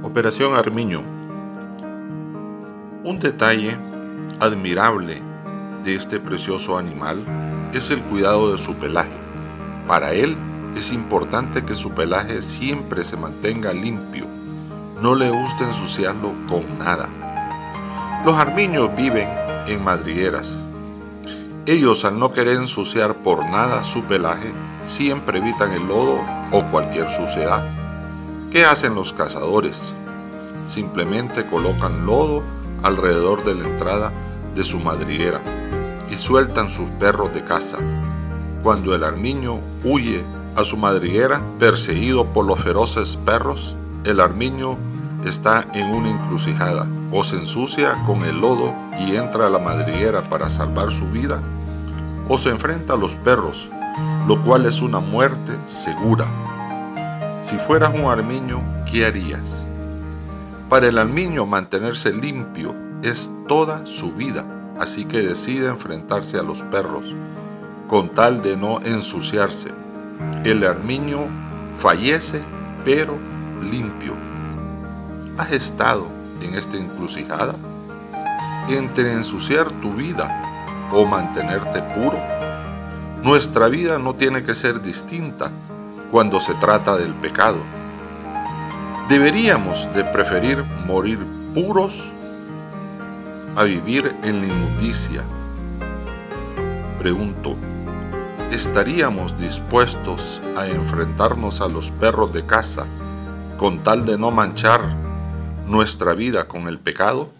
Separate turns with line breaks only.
Operación Armiño. Un detalle admirable de este precioso animal es el cuidado de su pelaje. Para él es importante que su pelaje siempre se mantenga limpio. No le gusta ensuciarlo con nada. Los armiños viven en madrigueras. Ellos al no querer ensuciar por nada su pelaje, siempre evitan el lodo o cualquier suciedad. ¿Qué hacen los cazadores? Simplemente colocan lodo alrededor de la entrada de su madriguera y sueltan sus perros de caza. Cuando el armiño huye a su madriguera, perseguido por los feroces perros, el armiño está en una encrucijada. O se ensucia con el lodo y entra a la madriguera para salvar su vida, o se enfrenta a los perros, lo cual es una muerte segura. Si fueras un armiño, ¿qué harías? Para el armiño mantenerse limpio es toda su vida, así que decide enfrentarse a los perros, con tal de no ensuciarse. El armiño fallece, pero limpio. ¿Has estado en esta encrucijada? Entre ensuciar tu vida o mantenerte puro. Nuestra vida no tiene que ser distinta cuando se trata del pecado. Deberíamos de preferir morir puros a vivir en la inmundicia. Pregunto, ¿estaríamos dispuestos a enfrentarnos a los perros de casa con tal de no manchar nuestra vida con el pecado?